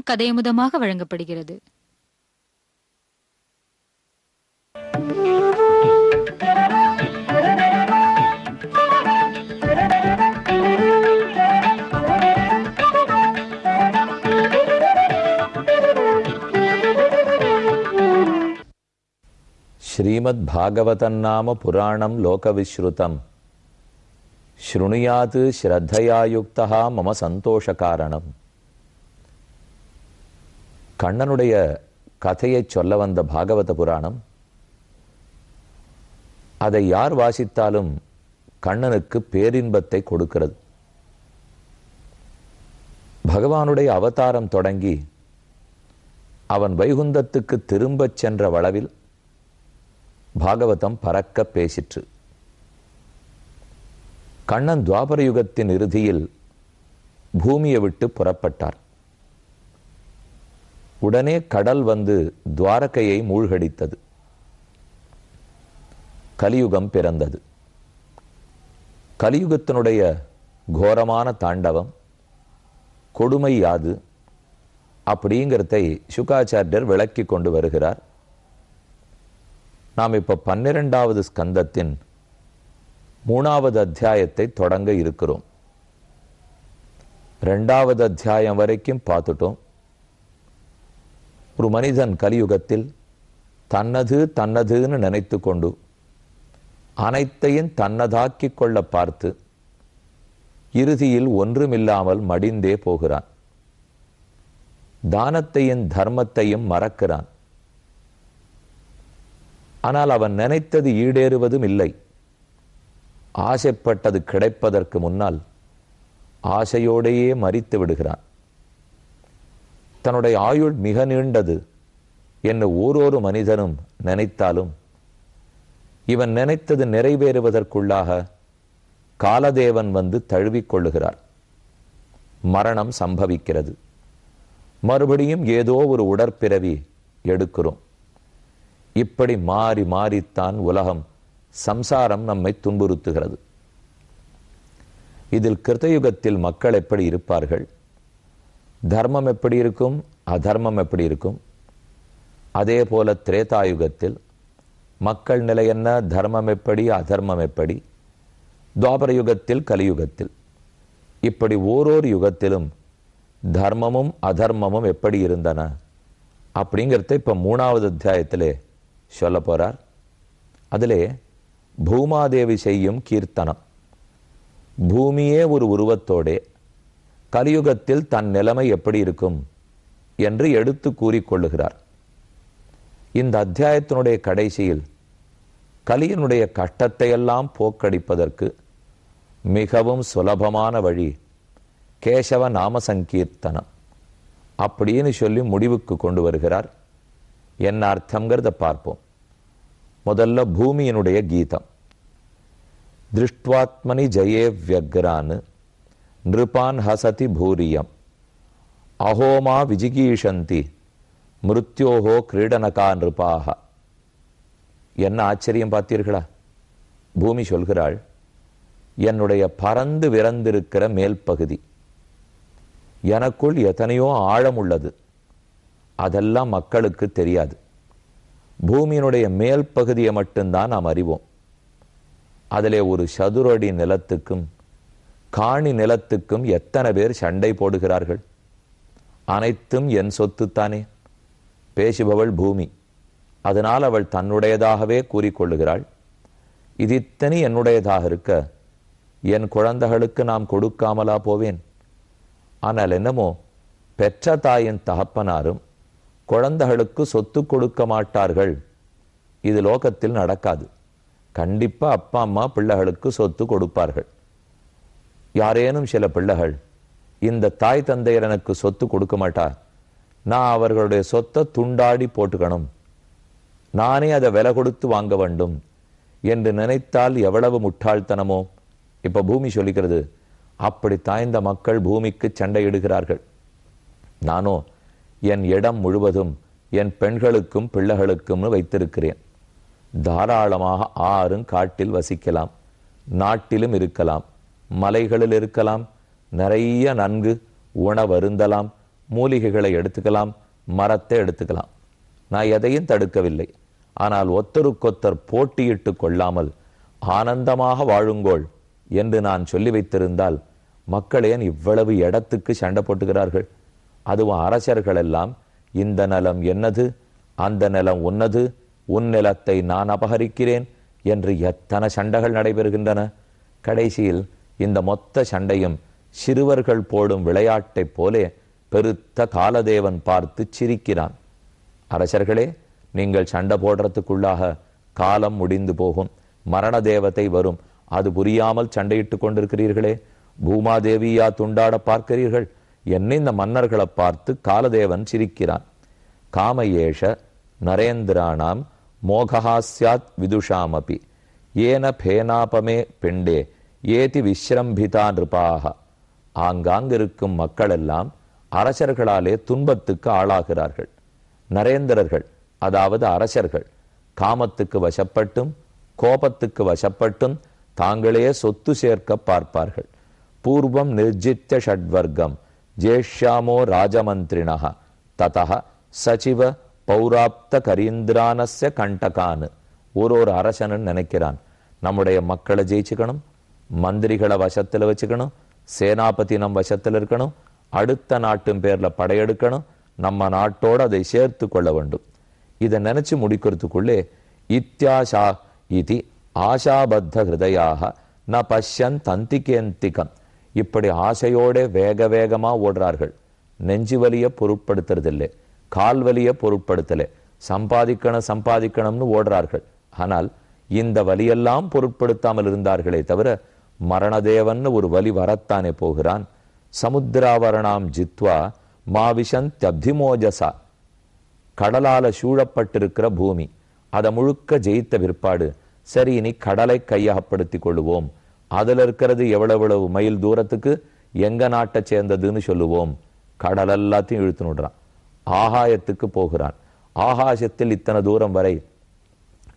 கதையமுதமாக வழங்கப்படுகிறது श्रीमद्भागवतन्नाम पुराणं लोकविश्रुतं शृणुयात् श्रद्धया युक्तः मम சந்தோஷகாரணம் கண்ணனுடைய கதையை சொல்ல வந்த பாகவத புராணம் அதை யார் வாசித்தாலும் கண்ணனுக்கு பேரின்பத்தை கொடுக்கிறது. பகவானுடைய அவதாரம் தொடங்கி அவன் வைகுந்தத்துக்கு திரும்பச் சென்ற வளவில் பாகவதம் பறக்க பேசிற்று. கண்ணன் துவாபர யுகத்தின் இறுதியில் பூமியை விட்டு புறப்பட்டார். உடனே கடல் வந்து துவாரகையை மூழ்கடித்தது. கலியுகம் பிறந்தது. கலியுகத்தினுடைய கோரமான தாண்டவம் கொடுமை யாது? அப்படிங்கிறதை சுகாச்சாரியர் விளக்கி கொண்டு வருகிறார். நாம் இப்போ பன்னிரெண்டாவது ஸ்கந்தத்தின் மூணாவது அத்தியாயத்தை தொடங்க இருக்கிறோம். ரெண்டாவது அத்தியாயம் வரைக்கும் பார்த்துட்டோம். ஒரு மனிதன் கலியுகத்தில் தன்னது தன்னதுன்னு நினைத்து கொண்டு அனைத்தையும் தன்னதாக்கி கொள்ள பார்த்து இறுதியில் ஒன்றுமில்லாமல் மடிந்தே போகிறான். தானத்தையும் தர்மத்தையும் மறக்கிறான். ஆனால் அவன் நினைத்தது ஈடேறுவதும் இல்லை. ஆசைப்பட்டது கிடைப்பதற்கு முன்னால் ஆசையோடையே மறித்து விடுகிறான். தன்னுடைய ஆயுள் மிக நீண்டது என்று ஓரொரு மனிதனும் நினைத்தாலும் இவன் நினைத்தது நிறைவேறுவதற்குள்ளாக காலதேவன் வந்து தழுவிக்கொள்ளுகிறார் மரணம் சம்பவிக்கிறது. மறுபடியும் ஏதோ ஒரு உடற்பிறவி எடுக்கிறோம். இப்படி மாறி மாறித்தான் உலகம் சம்சாரம் நம்மை துன்புறுத்துகிறது. இதில் கிருத்தயுகத்தில் மக்கள் எப்படி இருப்பார்கள்? தர்மம் எப்படி இருக்கும்? அதர்மம் எப்படி இருக்கும்? அதே போல திரேதாயுகத்தில் மக்கள் நிலை என்ன? தர்மம் எப்படி? அதர்மம் எப்படி? துவாபர யுகத்தில் கலியுகத்தில். இப்படி ஓரோரு யுகத்திலும் தர்மமும் அதர்மமும் எப்படி இருந்தன? அப்படிங்கிறத இப்போ மூணாவது அத்தியாயத்திலே சொல்ல போகிறார் அதிலே பூமாதேவி செய்யும் கீர்த்தனம். பூமியே ஒரு உருவத்தோடே கலியுகத்தில் தன் நிலைமை எப்படி இருக்கும் என்று எடுத்து கூறிக்கொள்ளுகிறார். இந்த அத்தியாயத்தினுடைய கடைசியில் கலியினுடைய கட்டத்தையெல்லாம் போக்கடிப்பதற்கு மிகவும் சுலபமான வழி கேசவ நாம சங்கீர்த்தனம் அப்படின்னு சொல்லி முடிவுக்கு கொண்டு வருகிறார். என்ன அர்த்தங்கிறத பார்ப்போம். முதல்ல பூமியினுடைய கீதம். திருஷ்டுவாத்மனி ஜெயே வியக்ரான்னு நிருபான் ஹசதி பூரியம் அஹோமா விஜிகீஷந்தி மிருத்யோகோ கிரீடனகா நிருபாக என்ன ஆச்சரியம் பார்த்தீர்களா? பூமி சொல்கிறாள் என்னுடைய பறந்து விரந்திருக்கிற மேல் பகுதி எனக்குள் எத்தனையோ ஆழம் உள்ளது அதெல்லாம் மக்களுக்கு தெரியாது. பூமியினுடைய மேல் பகுதியை மட்டும்தான் நாம் அறிவோம். அதிலே ஒரு சதுரடி நிலத்துக்கும் காணி நிலத்துக்கும் எத்தனை பேர் சண்டை போடுகிறார்கள்? அனைத்தும் என் சொத்துத்தானே? பேசுபவள் பூமி. அதனால் அவள் தன்னுடையதாகவே கூறிக்கொள்ளுகிறாள். இது இத்தனை என்னுடையதாக இருக்க என் குழந்தைகளுக்கு நாம் கொடுக்காமலா போவேன்? ஆனால் என்னமோ பெற்ற தாயின் தகப்பனாரும் குழந்தைகளுக்கு சொத்து கொடுக்க மாட்டார்கள். இது லோகத்தில் நடக்காது. கண்டிப்பாக அப்பா அம்மா பிள்ளைகளுக்கு சொத்து கொடுப்பார்கள். யாரேனும் சில பிள்ளைகள் இந்த தாய் தந்தையர் எனக்கு சொத்து கொடுக்க மாட்டா நான் அவர்களுடைய சொத்தை துண்டாடி போட்டுக்கணும். நானே அதை விலை கொடுத்து வாங்க வேண்டும் என்று நினைத்தால் எவ்வளவு முட்டாள்தனமோ? இப்போ பூமி சொல்லிக்கிறது அப்படி தாய்ந்த மக்கள் பூமிக்கு சண்டையிடுகிறார்கள். நானோ என் இடம் முழுவதும் என் பெண்களுக்கும் பிள்ளைகளுக்கும்னு வைத்திருக்கிறேன். தாராளமாக ஆறும் காட்டில் வசிக்கலாம் நாட்டிலும் இருக்கலாம். மலைகளில் இருக்கலாம் நிறைய நன்கு உணவருந்தலாம் மூலிகைகளை எடுத்துக்கலாம் மரத்தை எடுத்துக்கலாம். நான் எதையும் தடுக்கவில்லை. ஆனால் ஒத்தருக்கொத்தர் போட்டியிட்டு கொள்ளாமல் ஆனந்தமாக வாழுங்கோள் என்று நான் சொல்லி வைத்திருந்தால் மக்கள் ஏன் இவ்வளவு இடத்துக்கு சண்டை போட்டுகிறார்கள்? அதுவும் அரசர்கள் எல்லாம் இந்த நிலம் என்னது? அந்த நிலம் உன்னது? உன் நிலத்தை நான் அபகரிக்கிறேன் என்று எத்தனை சண்டைகள் நடைபெறுகின்றன. கடைசியில் இந்த மொத்த சண்டையும் சிறுவர்கள் போடும் விளையாட்டைப் போலே பெருத்த காலதேவன் பார்த்து சிரிக்கிறான். அரசர்களே நீங்கள் சண்டை போடுறதுக்குள்ளாக காலம் முடிந்து போகும். மரண தேவதை வரும். அது புரியாமல் சண்டையிட்டு கொண்டிருக்கிறீர்களே. பூமாதேவியா துண்டாட பார்க்கிறீர்கள். என்ன இந்த மன்னர்களை பார்த்து காலதேவன் சிரிக்கிறான். காமயேஷ நரேந்திராணாம் மோகா சியாத் விதுஷாமபி. ஏன பேனாபமே பெண்டே. ஏதி விஸ்ரம்பிதா நிருபாக. ஆங்காங்கிருக்கும் மக்கள் எல்லாம் அரசர்களாலே துன்பத்துக்கு ஆளாகிறார்கள். நரேந்திரர்கள் அதாவது அரசர்கள் காமத்துக்கு வசப்பட்டும் கோபத்துக்கு வசப்பட்டும் தாங்களே சொத்து சேர்க்க பார்ப்பார்கள். பூர்வம் நிர்ஜித்த ஷட்வர்க்கம் ஜேஷ்யாமோ ராஜமந்திரிணः ததா சச்சிவ பௌராப்த கரீந்திரானஸ்ய கண்டகான்னு ஒரு ஒரு அரசனும் நினைக்கிறான் நம்முடைய மக்களை ஜெயிச்சுக்கணும் மந்திரிகளை வசத்துல வச்சுக்கணும் சேனாபதி நம் வசத்தில் இருக்கணும் அடுத்த நாட்டின் பேர்ல படையெடுக்கணும் நம்ம நாட்டோட அதை சேர்த்து கொள்ள வேண்டும். இதை நினைச்சு முடிக்கிறதுக்குள்ளே இத்தியாசா இது ஆசாபத்த ஹிருதயாக ந பஷ்யன் தந்திகேந்திகம். இப்படி ஆசையோட வேக வேகமா ஓடுறார்கள். நெஞ்சு வலிய பொருட்படுத்துறதில்லை கால் வலியை பொருட்படுத்தலை சம்பாதிக்கணும் சம்பாதிக்கணும்னு ஓடுறார்கள். ஆனால் இந்த வலியெல்லாம் பொருட்படுத்தாமல் இருந்தார்களே தவிர மரணதேவன் ஒரு வலி வரத்தானே போகிறான். சமுத்திராவரணாம் ஜித்வா மாவிஷந்தப்திமோஜசா கடலால சூழப்பட்டிருக்கிற பூமி. அதை முழுக்க ஜெயித்த பிற்பாடு சரி இனி கடலை கையகப்படுத்தி கொள்வோம் அதில் இருக்கிறது எவ்வளவு எவ்வளவு மைல் தூரத்துக்கு எங்க நாட்டை சேர்ந்ததுன்னு சொல்லுவோம். கடல் எல்லாத்தையும் இழுத்து விடுறான் ஆகாயத்துக்கு போகிறான். ஆகாசத்தில் இத்தனை தூரம் வரை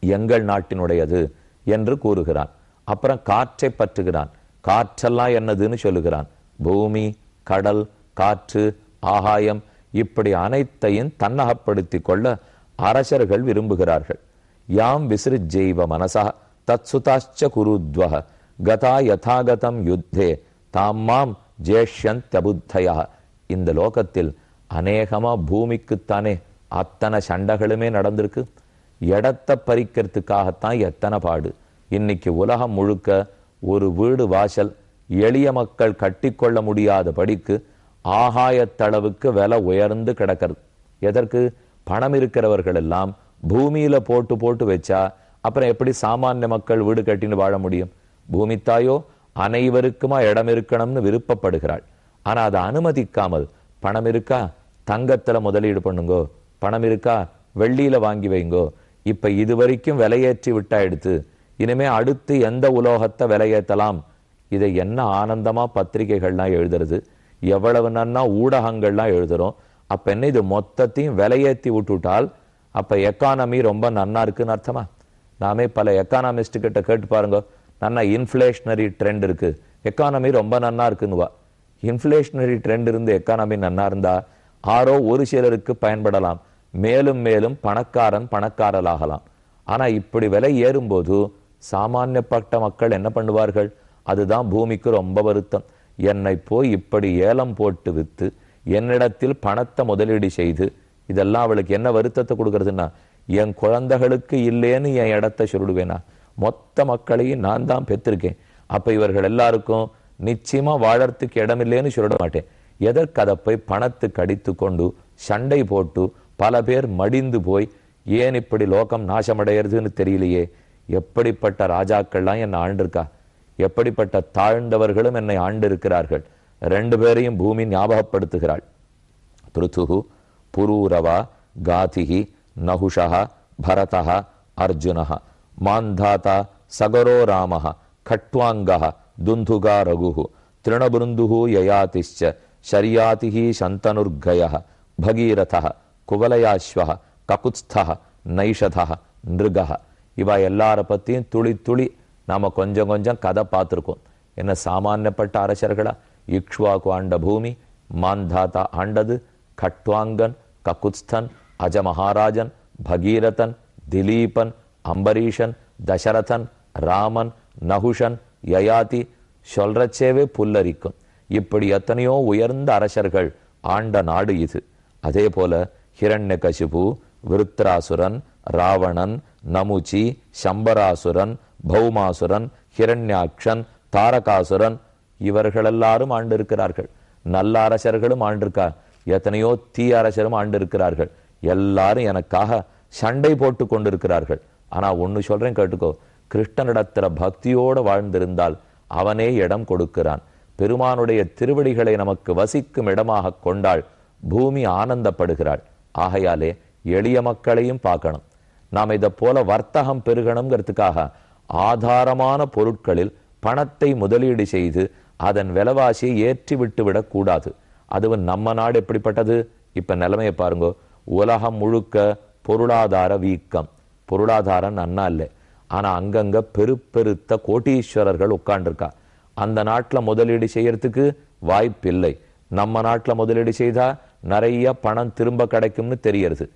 எங்கள் நாட்டினுடையது என்று கூறுகிறான். அப்புறம் காற்றை பற்றுகிறான். காற்றெல்லாம் என்னதுன்னு சொல்லுகிறான். பூமி கடல் காற்று ஆகாயம் இப்படி அனைத்தையும் தன்னகப்படுத்தி கொள்ள அரசர்கள் விரும்புகிறார்கள். யாம் விசிறிஜெய்வ மனசா தத்சுதாச்ச குருத்வக கதா யதாகதம் யுத்தே தாம் மாம் ஜேஷ்யந்தபுத்தயா இந்த லோகத்தில் அநேகமா பூமிக்குத்தானே அத்தனை சண்டைகளுமே நடந்திருக்கு. இடத்தை பறிக்கிறதுக்காகத்தான் எத்தனை பாடு. இன்னைக்கு உலகம் முழுக்க ஒரு வீடு வாசல் எளிய மக்கள் கட்டிக்கொள்ள முடியாத படிக்கு ஆகாயத்தளவுக்கு விலை உயர்ந்து கிடக்கிறது. எதற்கு? பணம் இருக்கிறவர்கள் எல்லாம் பூமியில போட்டு போட்டு வச்சா அப்புறம் எப்படி சாமானிய மக்கள் வீடு கட்டின்னு வாழ முடியும்? பூமித்தாயோ அனைவருக்குமா இடம் இருக்கணும்னு விருப்பப்படுகிறாள். ஆனா அதை அனுமதிக்காமல் பணம் இருக்கா? தங்கத்துல முதலீடு பண்ணுங்கோ. பணம் இருக்கா? வெள்ளியில வாங்கி வைங்கோ. இப்ப இது வரைக்கும் விலையேற்றி விட்டா எடுத்து இனிமே அடுத்து எந்த உலோகத்தை விலையேற்றலாம் இதை என்ன ஆனந்தமாக பத்திரிகைகள்லாம் எழுதுறது? எவ்வளவு நன்னா ஊடகங்கள்லாம் எழுதுறோம். அப்போ என்ன இது மொத்தத்தையும் விலையேற்றி விட்டுவிட்டால் அப்போ எக்கானமி ரொம்ப நன்னா இருக்குன்னு அர்த்தமா? நாமே பல எக்கானமிஸ்ட் கிட்ட கேட்டு பாருங்க. நன்னா இன்ஃப்ளேஷனரி ட்ரெண்ட் இருக்கு. எக்கானமி ரொம்ப நன்னா இருக்குன்னுவா. இன்ஃப்ளேஷனரி ட்ரெண்ட் இருந்து எக்கானமி நன்னா இருந்தா ஆரோ ஒரு சிலருக்கு பயன்படலாம். மேலும் மேலும் பணக்காரன் பணக்காரலாகலாம். ஆனால் இப்படி விலை ஏறும்போது சாமானியப்பட்ட மக்கள் என்ன பண்ணுவார்கள்? அதுதான் பூமிக்கு ரொம்ப வருத்தம். என்னை போய் இப்படி ஏலம் போட்டு விற்று என்னிடத்தில் பணத்தை முதலீடு செய்து இதெல்லாம் அவளுக்கு என்ன வருத்தத்தை கொடுக்கறதுன்னா என் குழந்தைகளுக்கு இல்லைன்னு என் இடத்த சொல்லிடுவேனா? மொத்த மக்களையும் நான் தான் பெற்றிருக்கேன். அப்போ இவர்கள் எல்லாருக்கும் நிச்சயமாக வாழறதுக்கு இடமில்லைன்னு சொல்லிட மாட்டேன். எதற்கு அதை போய் பணத்துக்கு அடித்து கொண்டு சண்டை போட்டு பல பேர் மடிந்து போய் ஏன் இப்படி லோகம் நாசமடைகிறதுன்னு தெரியலையே? எப்படிப்பட்ட ராஜாக்கள்லாம் என்னை ஆண்டிருக்கா? எப்படிப்பட்ட தாழ்ந்தவர்களும் என்னை ஆண்டிருக்கிறார்கள்? ரெண்டு பேரையும் பூமி ஞாபகப்படுத்துகிறாள். பிருத்துகு புரூரவா காதிகி நகுஷா பரதா அர்ஜுனஹா மாந்தாதா சகரோ ராமஹா கட்வாங்கா துந்துகா ரகு திருணபுருந்து யயாதிச்ச ஷரியாதிஹி சந்தனுர்கய பகீரத குவலயாஸ்வ ககுத்ஸ்த நைஷத நிருகா இவ எல்லார பற்றியும் துளி துளி நாம கொஞ்சம் கொஞ்சம் கதை பார்த்துருக்கோம். என்ன சாமானியப்பட்ட அரசர்களா? இக்ஷ்வாக்கு ஆண்ட பூமி மாந்தாத்தா ஆண்டது கட்வாங்கன் ககுத்ஸ்தன் அஜமகாராஜன் பகீரதன் திலீபன் அம்பரீஷன் தசரதன் ராமன் நகுஷன் யயாதி சொல்றச்சேவே புல்லரிக்கும். இப்படி எத்தனையோ உயர்ந்த அரசர்கள் ஆண்ட நாடு இது. அதே போல ஹிரண்ய கசிபு விருத்ராசுரன் ராவணன் நமுச்சி சம்பராசுரன் பௌமாசுரன் ஹிரண்யாக்ஷன் தாரகாசுரன் இவர்களெல்லாரும் ஆண்டிருக்கிறார்கள். நல்ல அரசர்களும் ஆண்டிருக்கார். எத்தனையோ தீ அரசரும் ஆண்டிருக்கிறார்கள். எல்லாரும் எனக்காக சண்டை போட்டு கொண்டிருக்கிறார்கள். ஆனா ஒண்ணு சொல்றேன் கேட்டுக்கோ. கிருஷ்ணனிடத்தில் பக்தியோடு வாழ்ந்திருந்தால் அவனே இடம் கொடுக்கிறான். பெருமானுடைய திருவடிகளை நமக்கு வசிக்கும் இடமாக கொண்டாள். பூமி ஆனந்தப்படுகிறாள். ஆகையாலே எளிய மக்களையும் பார்க்கணும். நாம் இதை போல வர்த்தகம் பெருகணுங்கிறதுக்காக ஆதாரமான பொருட்களில் பணத்தை முதலீடு செய்து அதன் விலைவாசியை ஏற்றி விட்டு விடக்கூடாது அதுவும் நம்ம நாடு எப்படிப்பட்டது? இப்போ நிலைமையை பாருங்க. உலகம் முழுக்க பொருளாதார வீக்கம். பொருளாதாரம் நன்னா இல்லை. ஆனால் அங்கங்கே பெருப்பெருத்த கோட்டீஸ்வரர்கள் உட்காண்டிருக்கா அந்த நாட்டில் முதலீடு செய்யறதுக்கு வாய்ப்பில்லை. நம்ம நாட்டில் முதலீடு செய்தால் நிறைய பணம் திரும்ப கிடைக்கும்னு தெரியறது.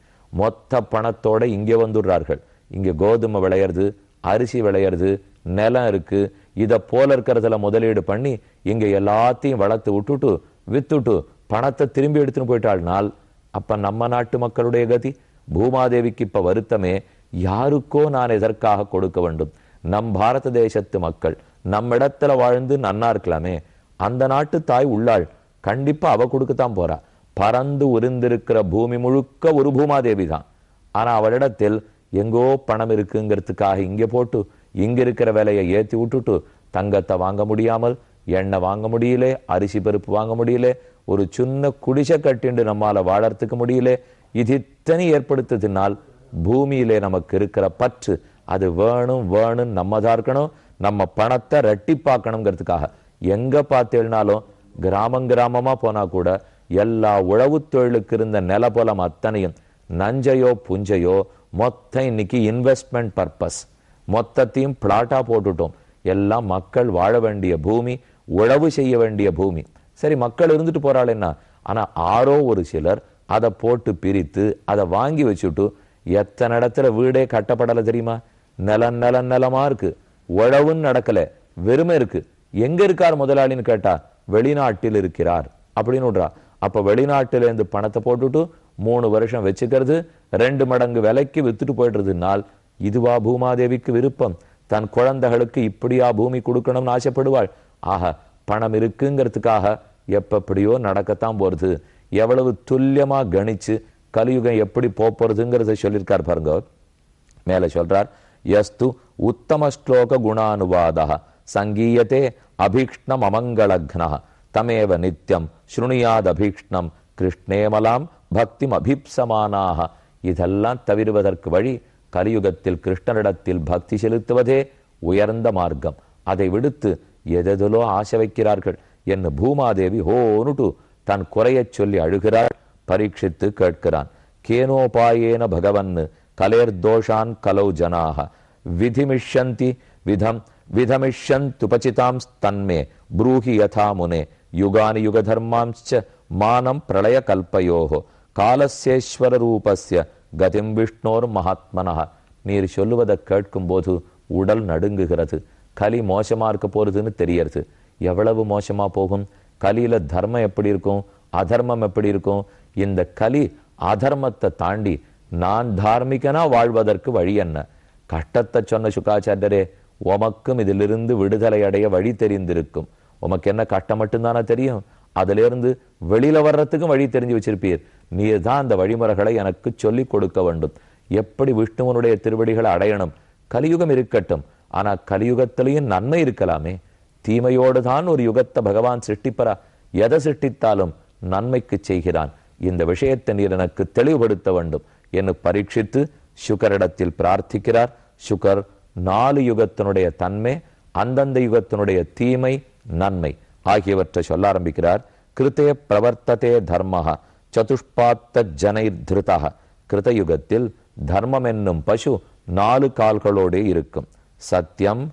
மொத்த பணத்தோட இங்கே வந்துடுறார்கள். இங்கே கோதுமை விளையிறது அரிசி விளையிறது நிலம் இருக்கு. இதை போல இருக்கிறதுல முதலீடு பண்ணி இங்கே எல்லாத்தையும் வளர்த்து விட்டுட்டு வித்துட்டு பணத்தை திரும்பி எடுத்துன்னு போயிட்டாள்னால் அப்போ நம்ம நாட்டு மக்களுடைய கதி? பூமாதேவிக்கு இப்போ வருத்தமே. யாருக்கோ நான் எதற்காக கொடுக்க வேண்டும்? நம் பாரத தேசத்து மக்கள் நம்மிடத்துல வாழ்ந்து நன்னா இருக்கலாமே. அந்த நாட்டு தாய் உள்ளாள். கண்டிப்பா அவ கொடுக்கத்தான் போறா. பறந்து உரிந்திருக்கிற பூமி முழுக்க ஒரு பூமாதேவி தான் ஆனால் அவளிடத்தில் எங்கோ பணம் இருக்குங்கிறதுக்காக இங்கே போட்டு இங்கே இருக்கிற விலையை ஏற்றி விட்டுட்டு தங்கத்தை வாங்க முடியாமல் எண்ணெய் வாங்க முடியல அரிசி பருப்பு வாங்க முடியல ஒரு சின்ன குடிசை கட்டிண்டு நம்மால் வாழறதுக்கு முடியல இது இத்தனை ஏற்படுத்ததுனால் பூமியிலே நமக்கு இருக்கிற பற்று அது வேணும் வேணும் நம்ம தான் இருக்கணும் நம்ம பணத்தை ரெட்டிப்பாக்கணுங்கிறதுக்காக. எங்கே பார்த்தேனாலும் கிராமம் கிராமமாக போனால் கூட எல்லா உழவு தொழிலுக்கு இருந்த நிலபலம் அத்தனையும் நஞ்சையோ புஞ்சையோ மொத்தம் இன்னைக்கு இன்வெஸ்ட்மெண்ட் பர்பஸ் மொத்தத்தையும் பிளாட்டாக போட்டுட்டோம். எல்லாம் மக்கள் வாழ வேண்டிய பூமி உழவு செய்ய வேண்டிய பூமி. சரி மக்கள் இருந்துட்டு போகிறாள் என்ன? ஆனால் ஆரோ ஒரு சிலர் அதை போட்டு பிரித்து அதை வாங்கி வச்சுட்டு எத்தனை இடத்துல வீடே கட்டப்படலை தெரியுமா? நிலம் நிலம் நிலமா இருக்கு. உழவுன்னு நடக்கலை. வெறுமை இருக்கு. எங்க இருக்கார் முதலாளின்னு கேட்டா வெளிநாட்டில் இருக்கிறார். அப்படின்னு விடுறா. அப்போ வெளிநாட்டிலேருந்து பணத்தை போட்டுட்டு மூணு வருஷம் வச்சுக்கிறது ரெண்டு மடங்கு விலைக்கு வித்துட்டு போயிடுறதுனால் இதுவா பூமாதேவிக்கு விருப்பம். தன் குழந்தைகளுக்கு இப்படியா பூமி கொடுக்கணும்னு ஆசைப்படுவாள். ஆக பணம் இருக்குங்கிறதுக்காக எப்படியோ நடக்கத்தான் போகிறது எவ்வளவு துல்லியமாக கணிச்சு கலியுகம் எப்படி போகிறதுங்கிறத சொல்லியிருக்கார் பாருங்க. மேலே சொல்றார் யஸ்து உத்தம ஸ்லோக குணானுவாதா சங்கீயத்தே அபீக்ஷ்ணம் அமங்களக்னா தமேவ நித்யம் ஸ்ருணியாதபீக்ஷ்ணம் கிருஷ்ணேமலாம் பக்திம் அபிப்சமானாக இதெல்லாம் தவிர்வதற்கு வழி கலியுகத்தில் கிருஷ்ணனிடத்தில் பக்தி செலுத்துவதே உயர்ந்த மார்க்கம். அதை விடுத்து எதெதிலோ ஆசை வைக்கிறார்கள் என்று பூமாதேவி ஹோனுட்டு தன் குறையச் சொல்லி அழுகிறாள் பரீட்சித்து கேட்கிறான். கேனோபாயேன பகவன் கலேர்தோஷான் கலௌ ஜனாக। விதிமிஷந்தி விதம் விதமிஷந்துபசிதாம் தன்மே ப்ரூஹி யதா முனே। யுகானி யுகதர்மாம்ச்ச மானம் பிரளய கல்பயோகோ காலசேஸ்வர ரூபஸ்ய கதிம் விஷ்ணோர் மகாத்மனஹ நீர் சொல்லுவதை கேட்கும் போது உடல் நடுங்குகிறது கலி மோசமாக இருக்க போகிறதுன்னு தெரியறது எவ்வளவு மோசமாக போகும் கலியில் தர்மம் எப்படி இருக்கும் அதர்மம் எப்படி இருக்கும் இந்த கலி அதர்மத்தை தாண்டி நான் தார்மிகனா வாழ்வதற்கு வழி என்ன கஷ்டத்தை சொன்ன சுகாச்சாரியரே உமக்கும் இதிலிருந்து விடுதலை அடைய வழி தெரிந்திருக்கும் உமக்கு என்ன கஷ்டம் மட்டும்தானே தெரியும்? அதிலிருந்து வெளியில் வெளியில வர்றதுக்கும் வழி தெரிஞ்சு வச்சிருப்பீர். நீர் தான் அந்த வழிமுறைகளை எனக்கு சொல்லி கொடுக்க வேண்டும். எப்படி விஷ்ணுவனுடைய திருவடிகளை அடையணும்? கலியுகம் இருக்கட்டும். ஆனா கலியுகத்திலையும் நன்மை இருக்கலாமே. தீமையோடு தான் ஒரு யுகத்தை பகவான் சிருஷ்டிப்பரா. எதை சிருஷ்டித்தாலும் நன்மைக்கு செய்கிறான். இந்த விஷயத்தை நீர் எனக்கு தெளிவுபடுத்த வேண்டும். என்று பரீட்சித்து சுகரிடத்தில் பிரார்த்திக்கிறார். சுகர் நாலு யுகத்தினுடைய தன்மை அந்தந்த யுகத்தினுடைய தீமை நன்மை. ஆகியவற்றை சொல்ல ஆரம்பிக்கிறார். கிருத்தே பிரவர்த்ததே தர்மஹா சதுஷ்பாத்த ஜனைர்திருதா கிருதயுகத்தில் தர்மம் என்னும் பசு நாலு கால்களோடே இருக்கும். சத்தியம்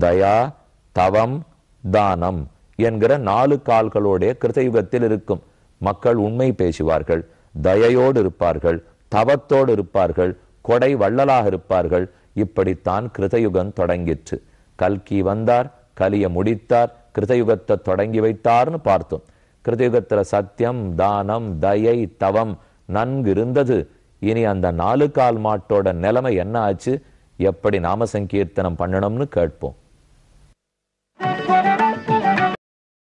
தயா தவம் தானம் என்கிற நாலு கால்களோடே கிருதயுகத்தில் இருக்கும். மக்கள் உண்மை பேசுவார்கள் தயையோடு இருப்பார்கள் தவத்தோடு இருப்பார்கள் கொடை வள்ளலாக இருப்பார்கள். இப்படித்தான் கிருதயுகம் தொடங்கிற்று. கல்கி வந்தார் கலிய முடித்தார் கிருதயுகத்தை தொடங்கி வைத்தார்னு பார்த்தோம். கிருதயுகத்தில் சத்தியம் தானம் தயை தவம் நன்கு இருந்தது. இனி அந்த நாலு கால் மாட்டோட நிலைமை என்ன ஆச்சு? எப்படி நாம சங்கீர்த்தனம் பண்ணணும்னு கேட்போம்.